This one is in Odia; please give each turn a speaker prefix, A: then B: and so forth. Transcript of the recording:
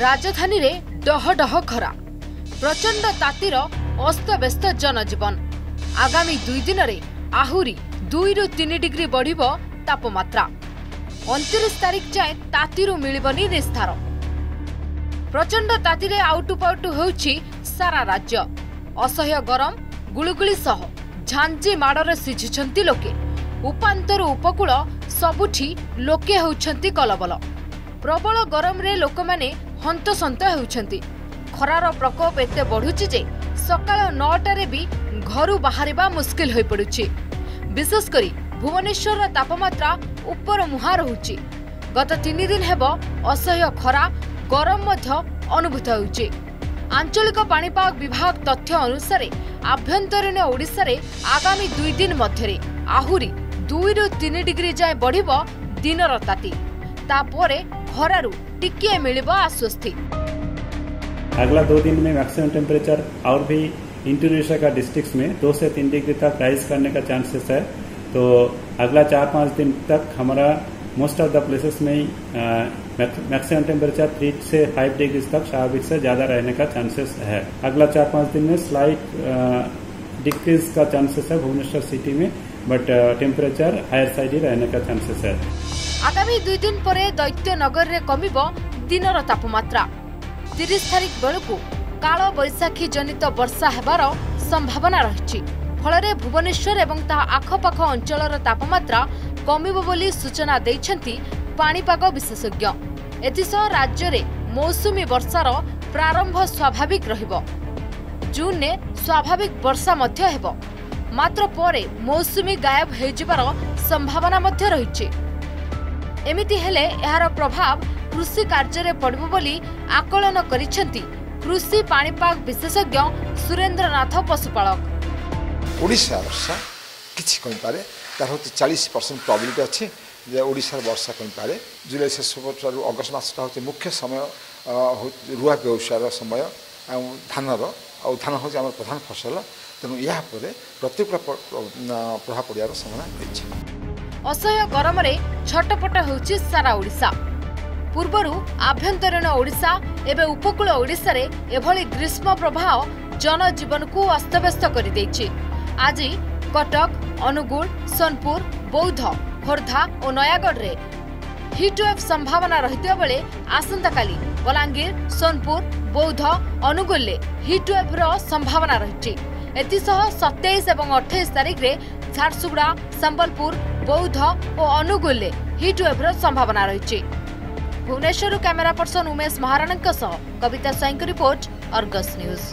A: ରାଜଧାନୀରେ ଡହଡହ ଖରା। ପ୍ରଚଣ୍ଡ ତାତିର ଅସ୍ତବ୍ୟସ୍ତ ଜନଜୀବନ। ଆଗାମୀ ଦୁଇ ଦିନରେ ଆହୁରି ଦୁଇରୁ ତିନି ଡିଗ୍ରୀ ବଢ଼ିବ ତାପମାତ୍ରା। ଅଣତିରିଶ ତାରିଖ ଯାଏଁ ତାତିରୁ ମିଳିବନି ନିସ୍ତାର। ପ୍ରଚଣ୍ଡ ତାତିରେ ଆଉଟୁପାଉଟୁ ହେଉଛି ସାରା ରାଜ୍ୟ। ଅସହ୍ୟ ଗରମ ଗୁଳୁଗୁଳି ସହ ଝାଞ୍ଜି ମାଡ଼ରେ ସିଝୁଛନ୍ତି ଲୋକେ। ଉପାନ୍ତରୁ ଉପକୂଳ ସବୁଠି ଲୋକେ ହେଉଛନ୍ତି କଲବଲ। ପ୍ରବଳ ଗରମରେ ଲୋକମାନେ ହନ୍ତସନ୍ତ ହେଉଛନ୍ତି। ଖରାର ପ୍ରକୋପ ଏତେ ବଢ଼ୁଛି ଯେ ସକାଳ ନଅଟାରେ ବି ଘରୁ ବାହାରିବା ମୁସ୍କିଲ ହୋଇପଡ଼ୁଛି। ବିଶେଷ କରି ଭୁବନେଶ୍ୱରର ତାପମାତ୍ରା ଉପର ମୁହାଁ ରହୁଛି। ଗତ ତିନି ଦିନ ହେବ ଅସହ୍ୟ ଖରା ଗରମ ମଧ୍ୟ ଅନୁଭୂତ ହେଉଛି। ଆଞ୍ଚଳିକ ପାଣିପାଗ ବିଭାଗ ତଥ୍ୟ ଅନୁସାରେ ଆଭ୍ୟନ୍ତରୀଣ ଓଡ଼ିଶାରେ ଆଗାମୀ ଦୁଇ ଦିନ ମଧ୍ୟରେ ଆହୁରି ଦୁଇରୁ ତିନି ଡିଗ୍ରୀ ଯାଏଁ ବଢ଼ିବ ଦିନର ତାତି। ତାପରେ ଖରାରୁ ଟିକିଏ ମିଳିବ ଆଶ୍ୱସ୍ତି
B: अगला दो दिन में मैक्सिमम टेम्परेचर और भी इंटोनेशिया का डिस्ट्रिक्ट्स में दो से तीन डिग्री तक राइज करने का चांसेस है तो अगला चार पाँच दिन तक हमारा मोस्ट ऑफ द प्लेसेस में मैक्सिमम टेम्परेचर थ्री से फाइव डिग्री तक स्वाभाविक से ज़्यादा रहने का चांसेस है अगला चार पाँच दिन में स्लाइट डिक्रीज का चांसेस है भुवनेश्वर सिटी में बट टेम्परेचर हायर साइड ही रहने का चांसेस है
A: ଆଗାମୀ ଦୁଇ ଦିନ ପରେ ଦୈତ୍ୟ ନଗରରେ କମିବ ଦିନର ତାପମାତ୍ରା ତିରିଶ ତାରିଖ ବେଳକୁ କାଳ ବୈଶାଖୀ ଜନିତ ବର୍ଷା ହେବାର ସମ୍ଭାବନା ରହିଛି ଫଳରେ ଭୁବନେଶ୍ୱର ଏବଂ ତାହା ଆଖପାଖ ଅଞ୍ଚଳର ତାପମାତ୍ରା କମିବ ବୋଲି ସୂଚନା ଦେଇଛନ୍ତି ପାଣିପାଗ ବିଶେଷଜ୍ଞ ଏଥିସହ ରାଜ୍ୟରେ ମୌସୁମୀ ବର୍ଷାର ପ୍ରାରମ୍ଭ ସ୍ୱାଭାବିକ ରହିବ ଜୁନ୍ରେ ସ୍ୱାଭାବିକ ବର୍ଷା ମଧ୍ୟ ହେବ ମାତ୍ର ପରେ ମୌସୁମୀ ଗାୟବ ହୋଇଯିବାର ସମ୍ଭାବନା ମଧ୍ୟ ରହିଛି ଏମିତି ହେଲେ ଏହାର ପ୍ରଭାବ କୃଷି କାର୍ଯ୍ୟରେ ପଡ଼ିବ ବୋଲି ଆକଳନ କରିଛନ୍ତି କୃଷି ପାଣିପାଗ ବିଶେଷଜ୍ଞ ସୁରେନ୍ଦ୍ରନାଥ ପଶୁପାଳକ।
C: ଓଡ଼ିଶା ବର୍ଷା କିଛି କମିପାରେ ତାର ହେଉଛି ଚାଳିଶ ପରସେଣ୍ଟ ପ୍ରବିଲିଟି ଅଛି ଯେ ଓଡ଼ିଶାର ବର୍ଷା କମିପାରେ। ଜୁଲାଇ ଶେଷ ବର୍ଷରୁ ଅଗଷ୍ଟ ମାସଟା ହେଉଛି ମୁଖ୍ୟ ସମୟ ରୁଆ ବ୍ୟବସାୟର ସମୟ ଆଉ ଧାନର ଆଉ ଧାନ ହେଉଛି ଆମର ପ୍ରଧାନ ଫସଲ। ତେଣୁ ଏହା ପରେ ପ୍ରତିକୂଳ ପ୍ରଭାବ ପଡ଼ିବାର ସମ୍ଭାବନା ରହିଛି।
A: ଅସହ୍ୟ ଗରମରେ ଛଟପଟ ହେଉଛି ସାରା ଓଡ଼ିଶା। ପୂର୍ବରୁ ଆଭ୍ୟନ୍ତରୀଣ ଓଡ଼ିଶା ଏବେ ଉପକୂଳ ଓଡ଼ିଶାରେ ଏଭଳି ଗ୍ରୀଷ୍ମ ପ୍ରବାହ ଜନଜୀବନକୁ ଅସ୍ତବ୍ୟସ୍ତ କରିଦେଇଛି। ଆଜି କଟକ ଅନୁଗୁଳ ସୋନପୁର ବୌଦ୍ଧ ଖୋର୍ଦ୍ଧା ଓ ନୟାଗଡ଼ରେ ହିଟ୍ୱେଭ୍ ସମ୍ଭାବନା ରହିଥିବା ବେଳେ ଆସନ୍ତାକାଲି ବଲାଙ୍ଗୀର ସୋନପୁର ବୌଦ୍ଧ ଅନୁଗୁଳରେ ହିଟ୍ୱେଭ୍ର ସମ୍ଭାବନା ରହିଛି। ଏଥିସହ ସତେଇଶ ଏବଂ ଅଠେଇଶ ତାରିଖରେ ଝାରସୁଗୁଡ଼ା ସମ୍ବଲପୁର ବୌଦ୍ଧ ଓ ଅନୁଗୁଳରେ ହିଟ୍ୱେଭ୍ର ସମ୍ଭାବନା ରହିଛି। ଭୁବନେଶ୍ୱରରୁ କ୍ୟାମେରା ପର୍ସନ ଉମେଶ ମହାରାଣାଙ୍କ ସହ କବିତା ସ୍ୱାଇଁଙ୍କ ରିପୋର୍ଟ ଅର୍ଗସ୍ ନ୍ୟୁଜ୍